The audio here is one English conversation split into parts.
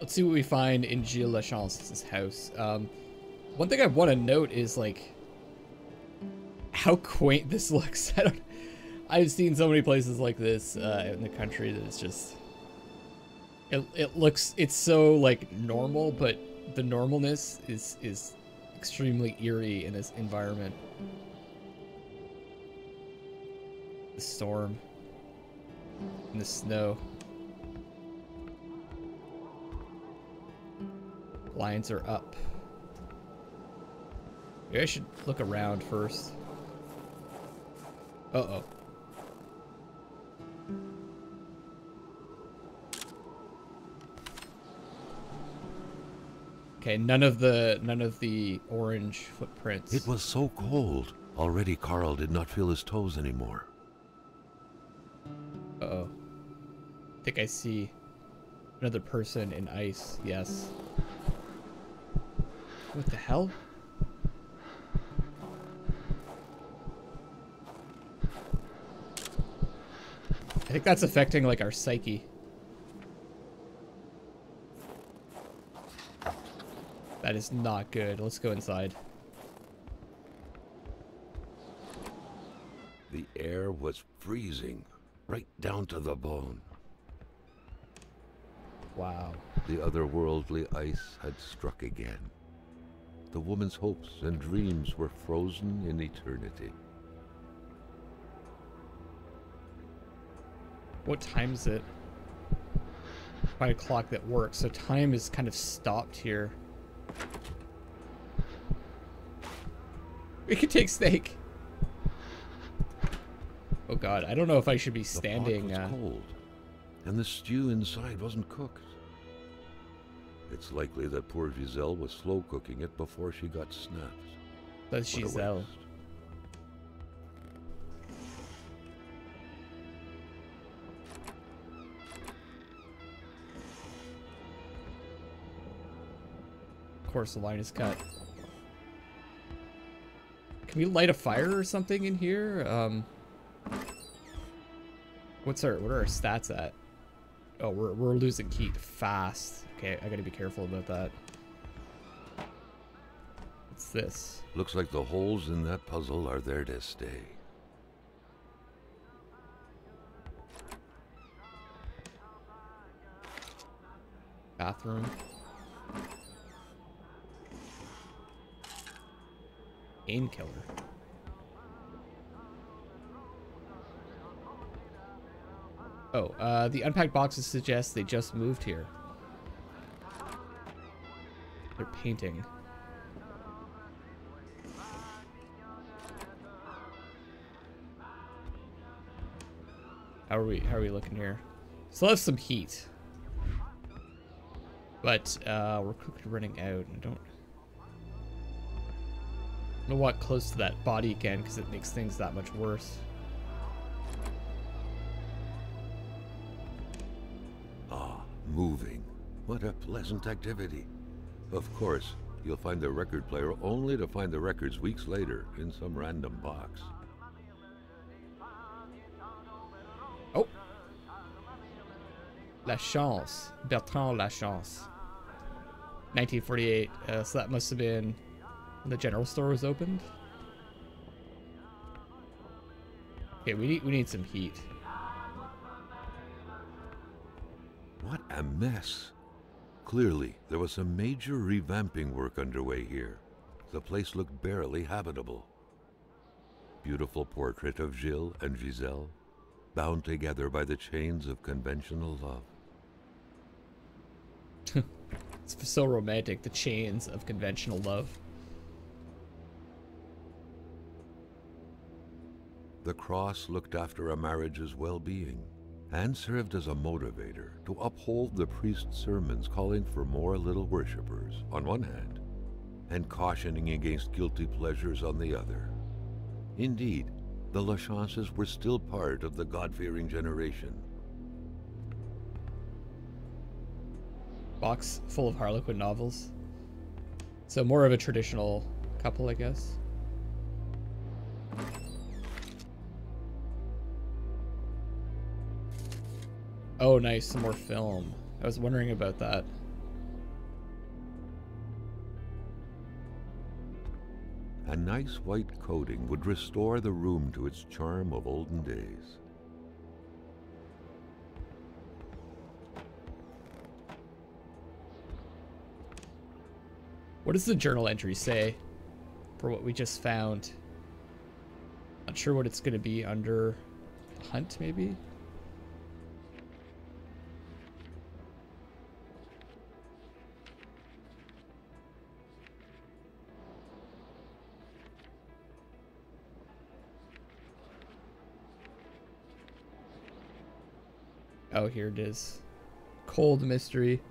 Let's see what we find in Gilles Lachance's house. Um, one thing I want to note is like how quaint this looks. I don't. I've seen so many places like this uh, in the country that it's just. It it looks it's so like normal, but the normalness is is extremely eerie in this environment. The storm. And the snow. Lines are up. Maybe I should look around first. Uh-oh. Okay, none of the none of the orange footprints. It was so cold. Already Carl did not feel his toes anymore. Uh-oh. I think I see another person in ice. Yes. What the hell? I think that's affecting like our psyche. That is not good. Let's go inside. The air was freezing, right down to the bone. Wow. The otherworldly ice had struck again. The woman's hopes and dreams were frozen in eternity. What time is it? By a clock that works, so time is kind of stopped here. We could take steak. Oh god, I don't know if I should be standing. The pot was uh, cold, and the stew inside wasn't cooked. It's likely that poor Giselle was slow cooking it before she got snapped. That's What Giselle. Of course, the line is cut. Can we light a fire or something in here? Um, what's our what are our stats at? Oh, we're we're losing heat fast. Okay, I gotta be careful about that. What's this? Looks like the holes in that puzzle are there to stay. Bathroom. Painkiller. Oh, uh, the unpacked boxes suggest they just moved here. They're painting. How are we? How are we looking here? Still have some heat, but uh, we're quickly running out. I don't. I don't want close to that body again because it makes things that much worse. Moving. What a pleasant activity. Of course, you'll find the record player only to find the records weeks later in some random box. Oh. La Chance. Bertrand Lachance. 1948. Uh, so that must have been when the general store was opened. Okay, we need we need some heat. A mess. Clearly, there was some major revamping work underway here. The place looked barely habitable. Beautiful portrait of Gilles and Giselle, bound together by the chains of conventional love. It's so romantic. The chains of conventional love. The cross looked after a marriage's well being and served as a motivator to uphold the priest's sermons calling for more little worshippers on one hand and cautioning against guilty pleasures on the other. Indeed, the Lachances were still part of the God fearing generation. Box full of Harlequin novels. So more of a traditional couple, I guess. Oh, nice. Some more film. I was wondering about that. A nice white coating would restore the room to its charm of olden days. What does the journal entry say for what we just found? Not sure what it's going to be under hunt, maybe? Oh, here it is. Cold mystery.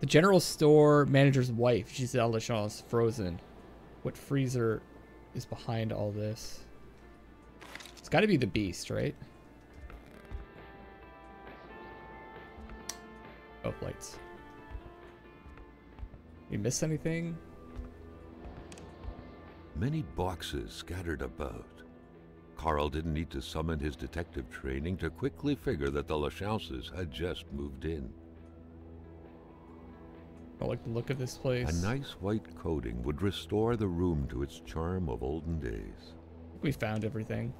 The general store manager's wife, Giselle Lachance, frozen. What freezer is behind all this? It's got to be the beast, right? Oh, lights. You miss anything? Many boxes scattered about. Carl didn't need to summon his detective training to quickly figure that the Lachances had just moved in. I like the look of this place. A nice white coating would restore the room to its charm of olden days. We found everything.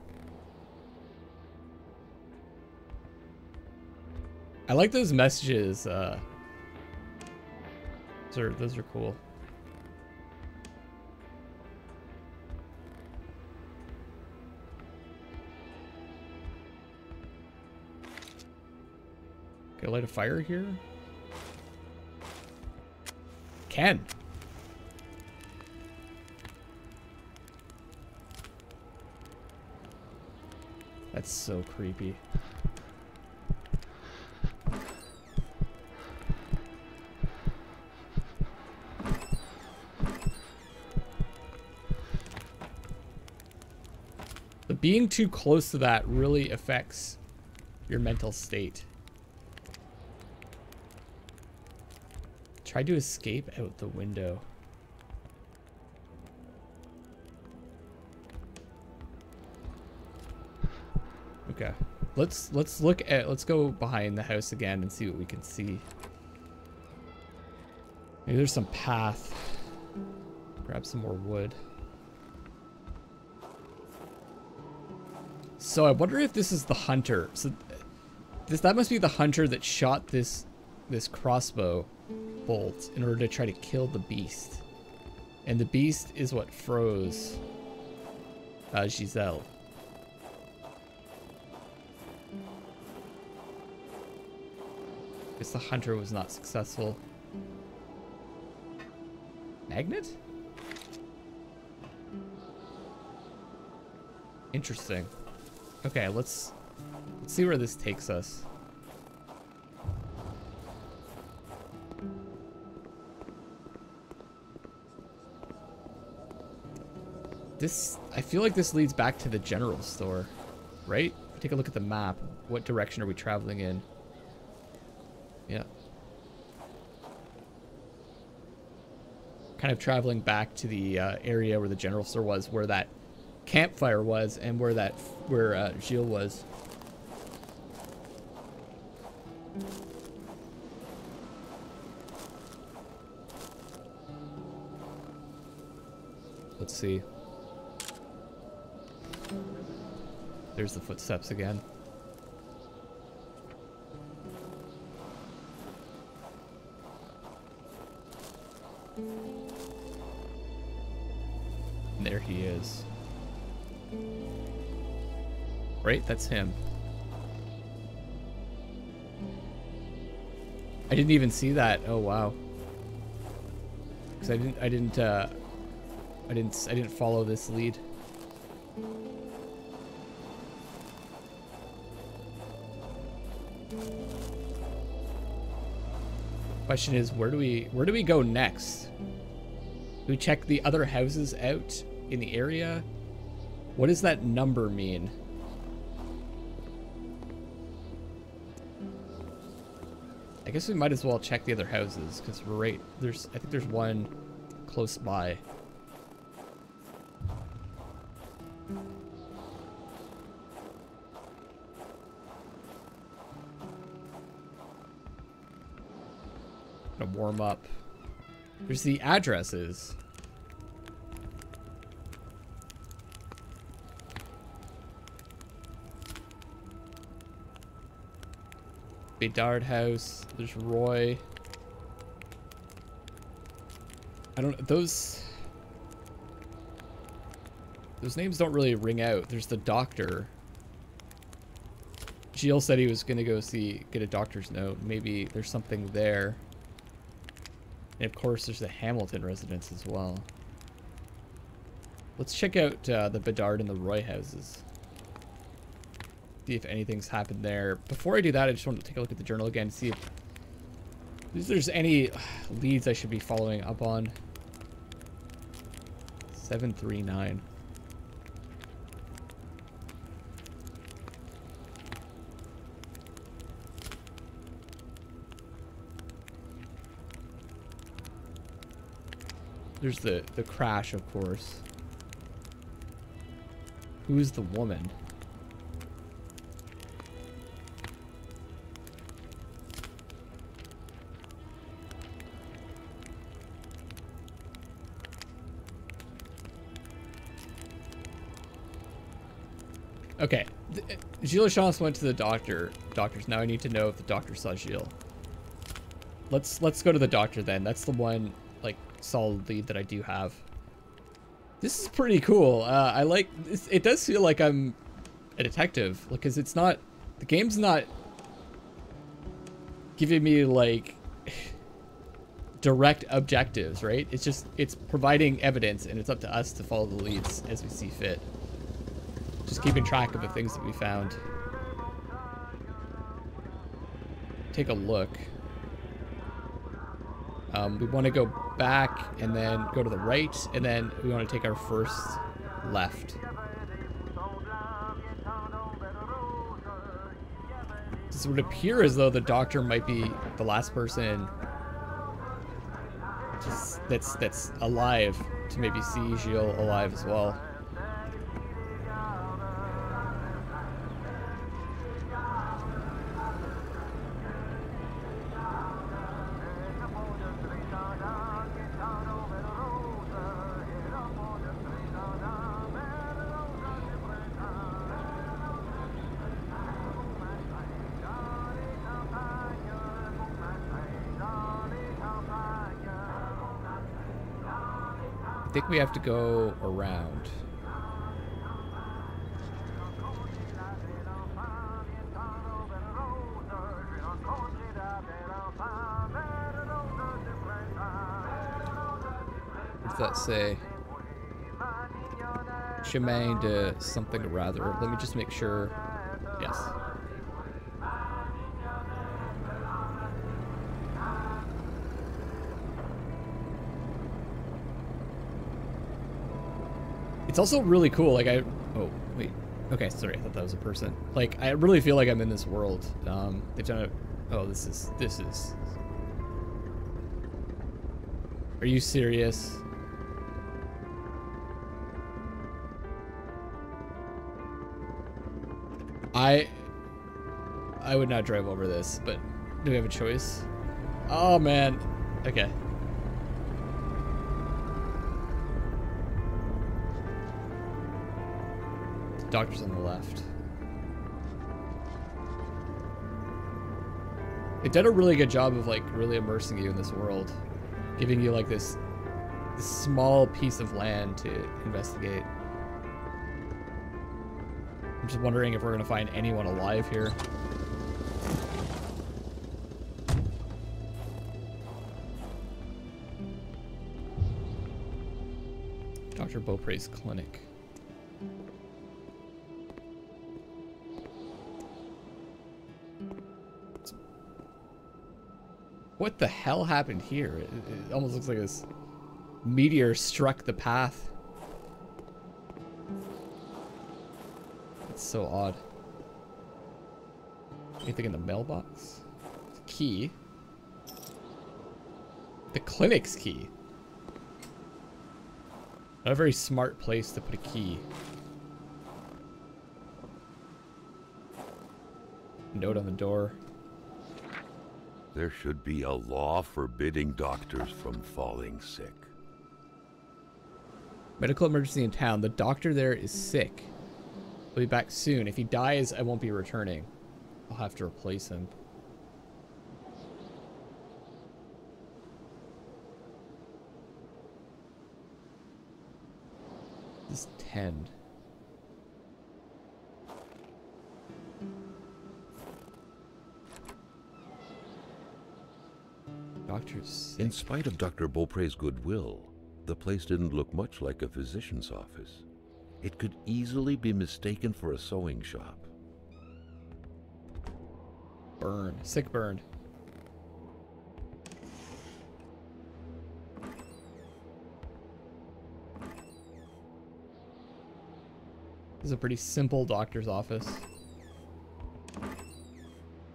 I like those messages. Uh, those are those are cool. Can I light a fire here? Can. That's so creepy. Being too close to that really affects your mental state. Tried to escape out the window. Okay. Let's let's look at let's go behind the house again and see what we can see. Maybe there's some path. Grab some more wood. So I wonder if this is the hunter. So this that must be the hunter that shot this this crossbow bolt in order to try to kill the beast. And the beast is what froze uh, Giselle. Guess the hunter was not successful. Magnet? Interesting. Okay, let's let's see where this takes us. This, I feel like this leads back to the general store, right? Take a look at the map. What direction are we traveling in? Yeah. Kind of traveling back to the uh, area where the general store was, where that campfire was, and where that, where uh, Gilles was. Let's see. There's the footsteps again. And there he is. Right? That's him. I didn't even see that. Oh wow. Cuz I didn't I didn't uh I didn't I didn't follow this lead. Question is, where do we where do we go next? Do we check the other houses out in the area? What does that number mean? I guess we might as well check the other houses because we're right there's I think there's one close by. to warm up. There's the addresses. Bedard House. There's Roy. I don't those those names don't really ring out. There's the doctor. Gilles said he was gonna go see get a doctor's note. Maybe there's something there. And of course there's the Hamilton residence as well. Let's check out uh, the Bedard and the Roy houses. See if anything's happened there. Before I do that, I just want to take a look at the journal again, to see if, if there's any leads I should be following up on. 739. There's the, the crash, of course. Who's the woman? Okay. Uh, Gilles Lachance went to the doctor. Doctors. Now I need to know if the doctor saw Gilles. Let's let's go to the doctor then. That's the one solid lead that I do have. This is pretty cool. Uh, I like. It does feel like I'm a detective because it's not. The game's not giving me like direct objectives, right? It's just it's providing evidence, and it's up to us to follow the leads as we see fit. Just keeping track of the things that we found. Take a look. Um, we want to go back and then go to the right, and then we want to take our first left. This would appear as though the doctor might be the last person that's that's alive to maybe see Gilles alive as well. I think we have to go around. What's that say? Chemin de something or rather. Let me just make sure. Yes. It's also really cool. Like I, oh wait, okay, sorry, I thought that was a person. Like I really feel like I'm in this world. Um, they've done it. Oh, this is this is. Are you serious? I I would not drive over this, but do we have a choice? Oh man. Okay. Doctor's on the left. It did a really good job of like really immersing you in this world, giving you like this, this small piece of land to investigate. I'm just wondering if we're gonna find anyone alive here. Dr. Beaupre's clinic. What the hell happened here? It, it almost looks like this meteor struck the path. It's so odd. Anything in the mailbox? The Key. The clinic's key. Not a very smart place to put a key. Note on the door. There should be a law forbidding doctors from falling sick. Medical emergency in town. The doctor there is sick. He'll be back soon. If he dies, I won't be returning. I'll have to replace him. This 10. Doctor's In spite of Dr. Beaupre's goodwill, the place didn't look much like a physician's office. It could easily be mistaken for a sewing shop. burn. Sick burn. This is a pretty simple doctor's office.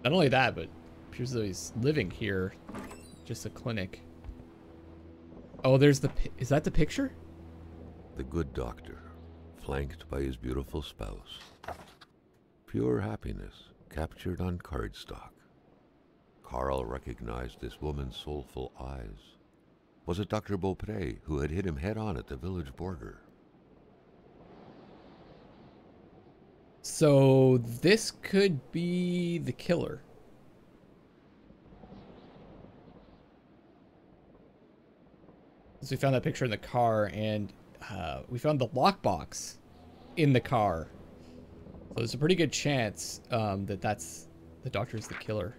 Not only that, but appears though he's living here. Just a clinic. Oh, there's the... Is that the picture? The good doctor, flanked by his beautiful spouse. Pure happiness, captured on cardstock. Carl recognized this woman's soulful eyes. Was it Dr. Beaupre who had hit him head on at the village border? So this could be the killer. So we found that picture in the car, and uh, we found the lockbox in the car. So there's a pretty good chance um, that that's the doctor's the killer.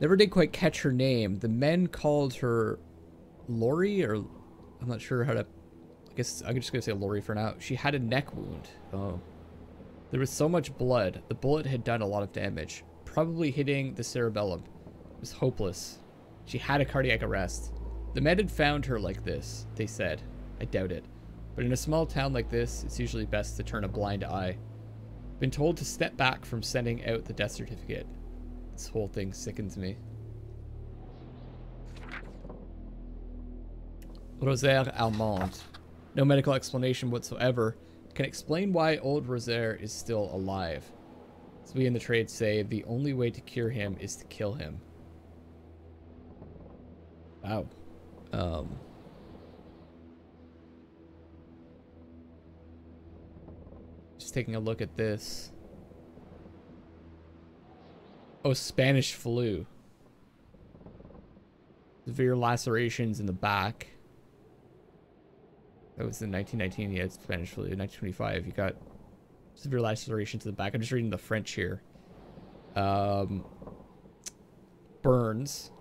Never did quite catch her name. The men called her Lori, or I'm not sure how to I guess I'm just gonna say Lori for now. She had a neck wound. Oh. There was so much blood. The bullet had done a lot of damage, probably hitting the cerebellum. It was hopeless. She had a cardiac arrest. The med had found her like this, they said. I doubt it. But in a small town like this, it's usually best to turn a blind eye. Been told to step back from sending out the death certificate. This whole thing sickens me. Rosaire Almond. No medical explanation whatsoever can explain why old Rosaire is still alive. As we in the trade say, the only way to cure him is to kill him. Wow. Um. Just taking a look at this. Oh, Spanish flu. Severe lacerations in the back. That was in 1919. Yeah, it's Spanish flu. 1925, you got severe lacerations in the back. I'm just reading the French here. Um, burns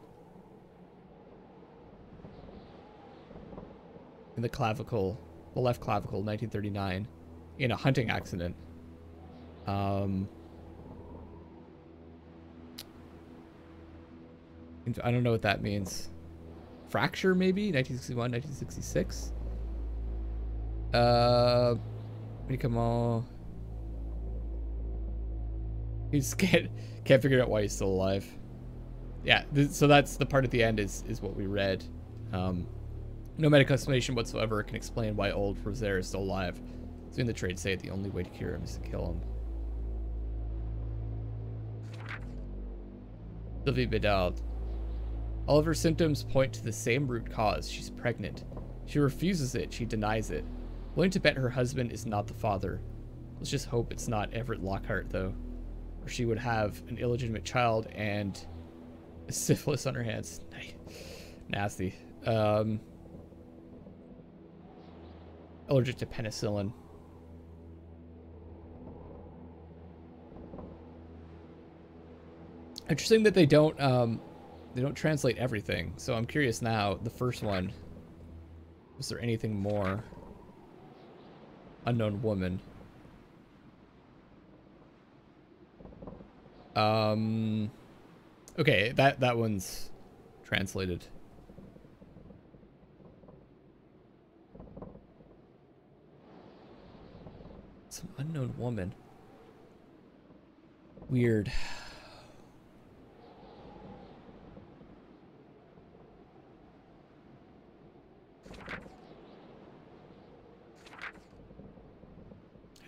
in the clavicle, the left clavicle, 1939, in a hunting accident. Um, I don't know what that means. Fracture, maybe 1961, 1966. Uh, Médicament. He's can't can't figure out why he's still alive. Yeah, so that's the part at the end is is what we read. Um, no medical explanation whatsoever can explain why old Rosaire is still alive. So in the trade say the only way to cure him is to kill him. Sylvie Bedard. All of her symptoms point to the same root cause. She's pregnant. She refuses it. She denies it. Willing to bet her husband is not the father. Let's just hope it's not Everett Lockhart, though. Or she would have an illegitimate child and syphilis on her hands. Nasty. Um, allergic to penicillin. Interesting that they don't um, they don't translate everything. So I'm curious now. The first one. Was there anything more? Unknown woman. Um. Okay, that that one's translated. Some unknown woman. Weird.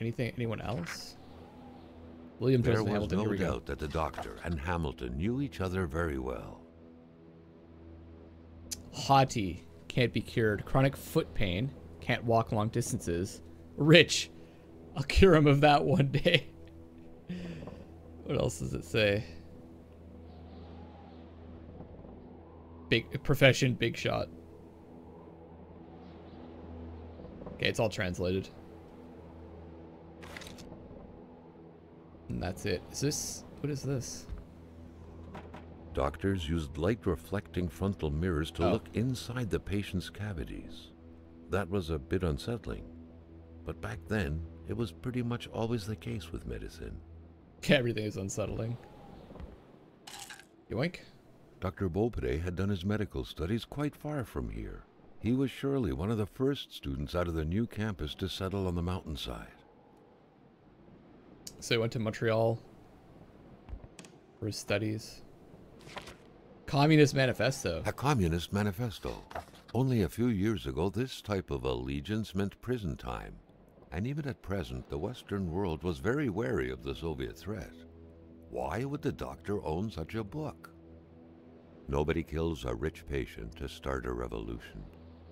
Anything? Anyone else? William There Joseph was Hamilton. no doubt that the doctor and Hamilton knew each other very well. Haughty, can't be cured. Chronic foot pain, can't walk long distances. Rich, I'll cure him of that one day. what else does it say? Big profession, big shot. Okay, it's all translated. And that's it. Is this... What is this? Doctors used light reflecting frontal mirrors to Oh. look inside the patient's cavities. That was a bit unsettling. But back then, it was pretty much always the case with medicine. Everything is unsettling. Yoink. Dr. Beaupre had done his medical studies quite far from here. He was surely one of the first students out of the new campus to settle on the mountainside. So he went to Montreal for his studies. Communist Manifesto. A communist manifesto. Only a few years ago, this type of allegiance meant prison time. And even at present, the Western world was very wary of the Soviet threat. Why would the doctor own such a book? Nobody kills a rich patient to start a revolution.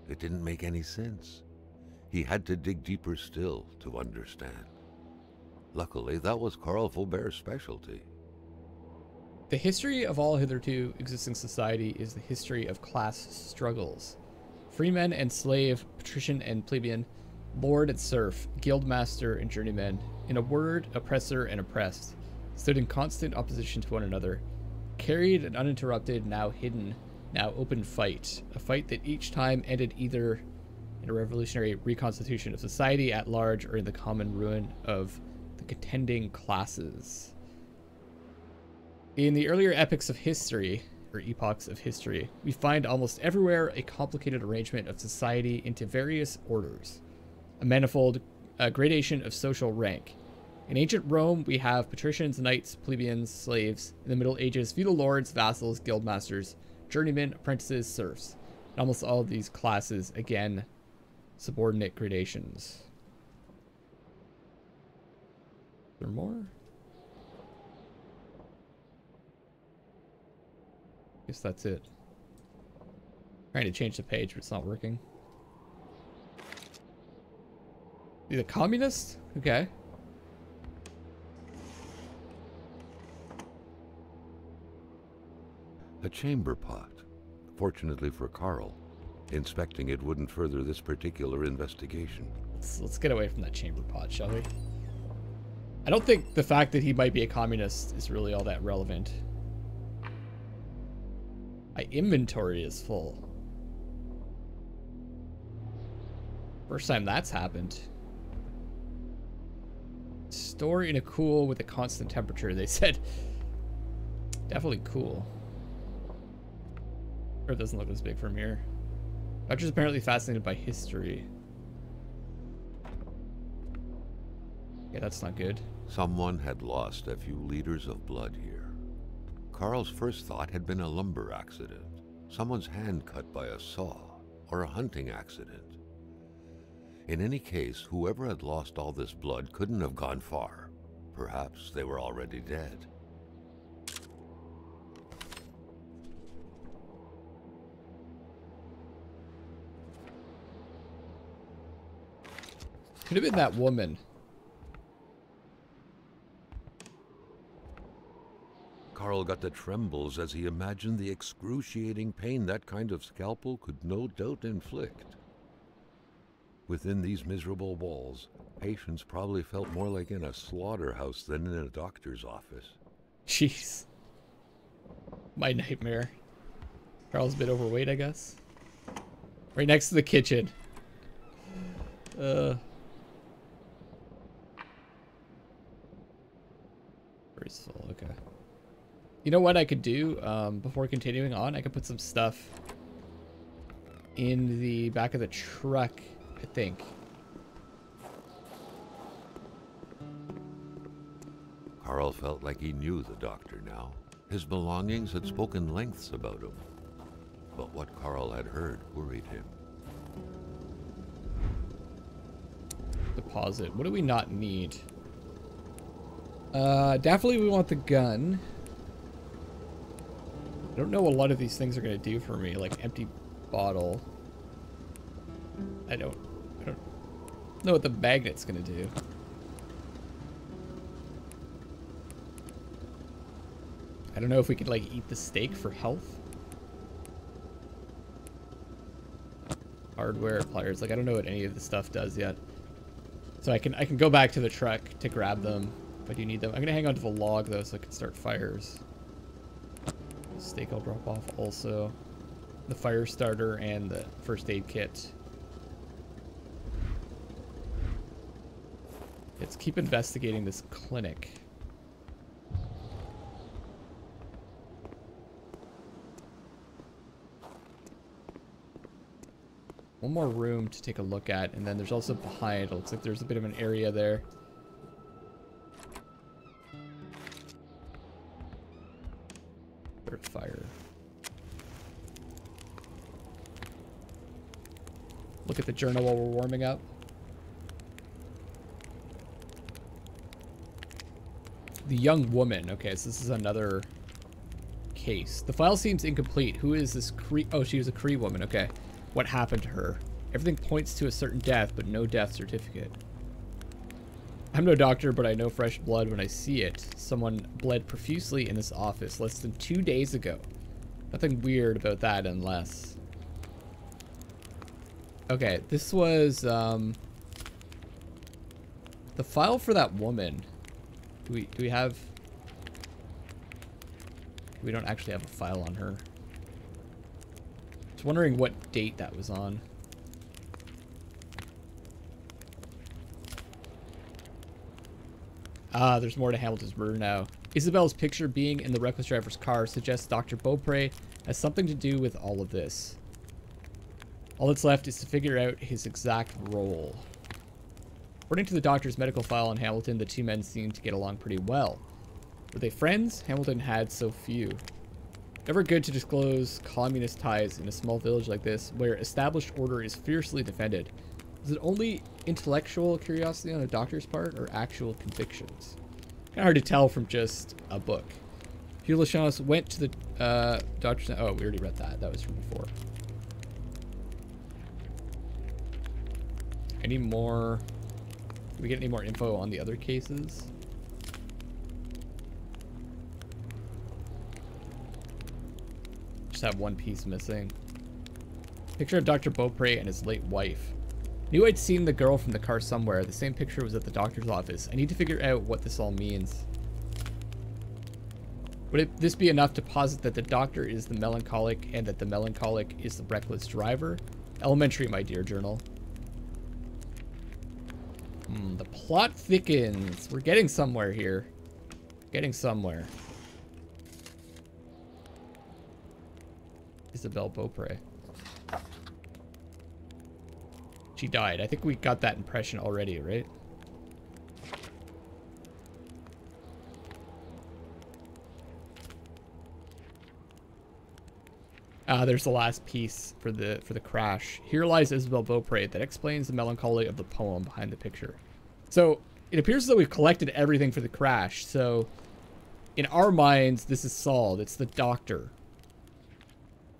It didn't make any sense. He had to dig deeper still to understand. Luckily, that was Carl Faubert's specialty. The history of all hitherto existing society is the history of class struggles. Freeman and slave, patrician and plebeian, lord and serf, guildmaster and journeyman, in a word, oppressor and oppressed, stood in constant opposition to one another, carried an uninterrupted, now hidden, now open fight, a fight that each time ended either in a revolutionary reconstitution of society at large or in the common ruin of the contending classes. In the earlier epochs of history, or epochs of history, we find almost everywhere a complicated arrangement of society into various orders, a manifold uh, gradation of social rank. In ancient Rome, we have patricians, knights, plebeians, slaves. In the Middle Ages, feudal lords, vassals, guildmasters, journeymen, apprentices, serfs. And almost all of these classes, again, subordinate gradations. Is there more? Guess that's it. Trying to change the page, but it's not working. He's a communist? Okay. A chamber pot. Fortunately for Carl, inspecting it wouldn't further this particular investigation. Let's, let's get away from that chamber pot, shall we? I don't think the fact that he might be a communist is really all that relevant. My inventory is full. First time that's happened. Store in a cool with a constant temperature, they said. Definitely cool. It doesn't look as big from here. Roger's apparently fascinated by history. Yeah, that's not good. Someone had lost a few liters of blood here. Carl's first thought had been a lumber accident, someone's hand cut by a saw, or a hunting accident. In any case, whoever had lost all this blood couldn't have gone far. Perhaps they were already dead. Could have been that woman. Carl got the trembles as he imagined the excruciating pain that kind of scalpel could no doubt inflict. Within these miserable walls, patients probably felt more like in a slaughterhouse than in a doctor's office. Jeez. My nightmare. Carl's a bit overweight, I guess. Right next to the kitchen. Uh. Where's full? Okay. You know what I could do um, before continuing on? I could put some stuff in the back of the truck, I think. Carl felt like he knew the doctor now. His belongings had spoken lengths about him. But what Carl had heard worried him. Deposit. What do we not need? Uh, definitely we want the gun. I don't know what a lot of these things are going to do for me, like empty bottle. I don't, I don't know what the magnet's to do. I don't know if we could like eat the steak for health. hardware, pliers. Like I don't know what any of this stuff does yet. So I can I can go back to the truck to grab them if I do need them. I'm gonna hang on to the log though so I can start fires. Steak I'll drop off also. The fire starter and the first aid kit. Let's keep investigating this clinic. One more room to take a look at, and then there's also behind. It looks like there's a bit of an area there. fire. Look at the journal while we're warming up. The young woman. Okay, so this is another case. The file seems incomplete. Who is this Cree? Oh, she was a Cree woman. Okay. What happened to her? Everything points to a certain death, but no death certificate. I'm no doctor, but I know fresh blood when I see it. Someone bled profusely in this office less than two days ago. Nothing weird about that unless... Okay, this was, um... The file for that woman. Do we, do we have... We don't actually have a file on her. Just wondering what date that was on. Ah, there's more to Hamilton's murder now. Isabelle's picture being in the reckless driver's car suggests Dr. Beaupre has something to do with all of this. All that's left is to figure out his exact role. According to the doctor's medical file on Hamilton, the two men seemed to get along pretty well. Were they friends? Hamilton had so few. Never good to disclose communist ties in a small village like this, where established order is fiercely defended. Is it only intellectual curiosity on a doctor's part or actual convictions? Kind of hard to tell from just a book. Hugh Lachance went to the uh, doctor's... Oh, we already read that. That was from before. Any more... Do we get any more info on the other cases? Just have one piece missing. Picture of Dr. Beaupre and his late wife. Knew I'd seen the girl from the car somewhere. The same picture was at the doctor's office. I need to figure out what this all means. Would it, this be enough to posit that the doctor is the melancholic and that the melancholic is the reckless driver? Elementary, my dear journal. The plot thickens. We're getting somewhere here. Getting somewhere. Isabelle Beaupre. She died. I think we got that impression already, right? Ah, there's the last piece for the for the crash. Here lies Isabelle Beaupre that explains the melancholy of the poem behind the picture. So it appears though we've collected everything for the crash. So in our minds, this is solved. It's the doctor.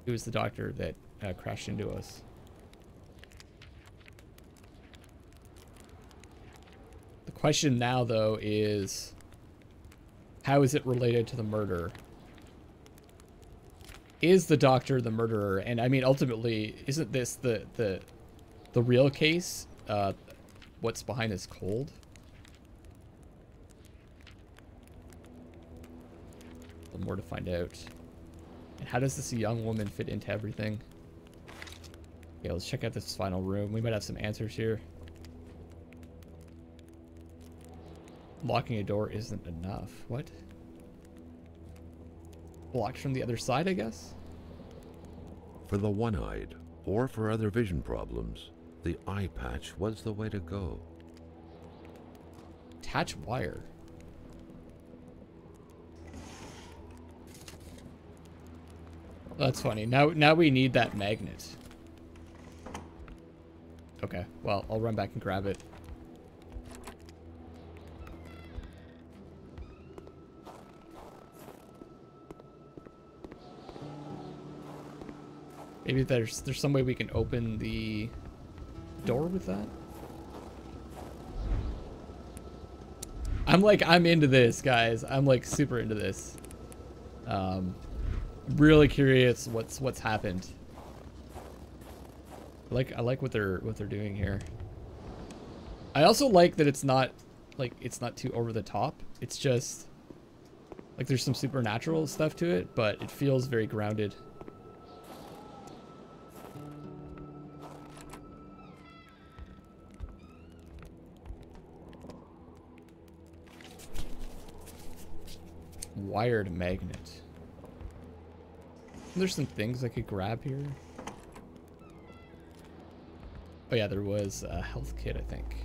It was the doctor that uh, crashed into us. The question now, though, is how is it related to the murder? Is the doctor the murderer? And I mean, ultimately, isn't this the the the real case? Uh, what's behind this cold? A more to find out. And how does this young woman fit into everything? Okay, let's check out this final room. We might have some answers here. Locking a door isn't enough. What? Blocked from the other side, I guess? For the one-eyed, or for other vision problems, the eye patch was the way to go. Attach wire. That's funny. Now now we need that magnet. Okay, well, I'll run back and grab it. Maybe there's there's some way we can open the door with that. I'm like I'm into this, guys. I'm like super into this. Um, really curious what's what's happened. I like I like what they're what they're doing here. I also like that it's not like it's not too over the top. It's just like there's some supernatural stuff to it, but it feels very grounded. Wired magnet. There's some things I could grab here. Oh yeah, there was a health kit, I think.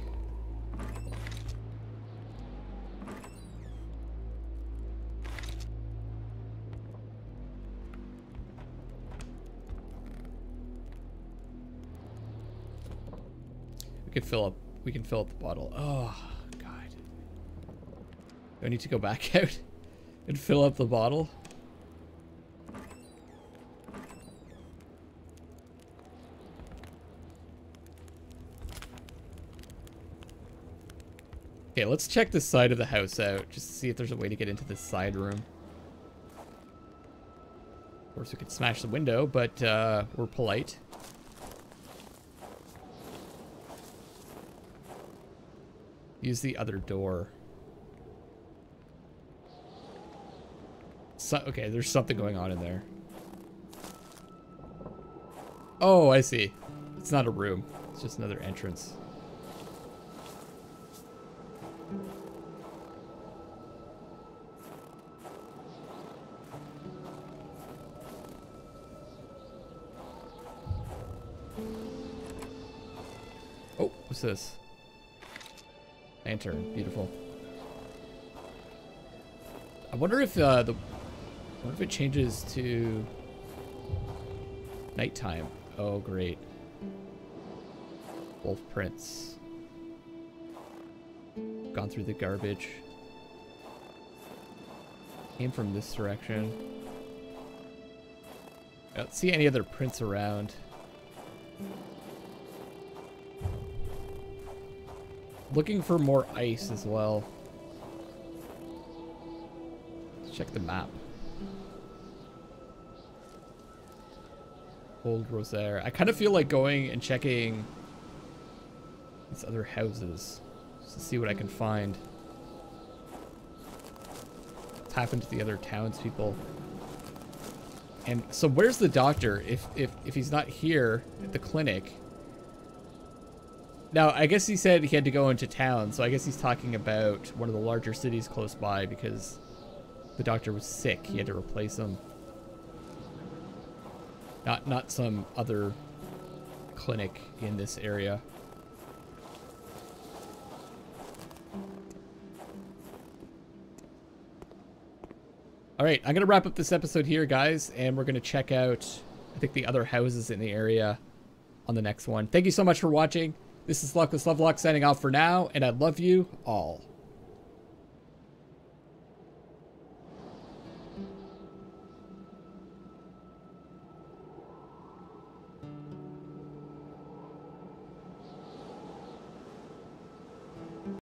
We could fill up. We can fill up the bottle. Oh God. Do I need to go back out and fill up the bottle? Okay, let's check this side of the house out, just to see if there's a way to get into this side room. Of course, we could smash the window, but uh, we're polite. Use the other door. So, okay, there's something going on in there. Oh, I see. It's not a room. It's just another entrance. Oh, what's this? Lantern, beautiful. I wonder if uh, the, Wonder if it changes to nighttime. Oh, great. Wolf prints. Gone through the garbage. Came from this direction. I don't see any other prints around. Looking for more ice as well. Let's check the map. Old Rosaire. I kind of feel like going and checking these other houses to see what I can find. What's happened to the other townspeople. And so where's the doctor if, if, if he's not here at the clinic? Now, I guess he said he had to go into town, so I guess he's talking about one of the larger cities close by because the doctor was sick. He had to replace him. Not not some other clinic in this area. All right, I'm going to wrap up this episode here, guys, and we're going to check out, I think, the other houses in the area on the next one. Thank you so much for watching. This is Luckless Lovelock signing off for now, and I love you all.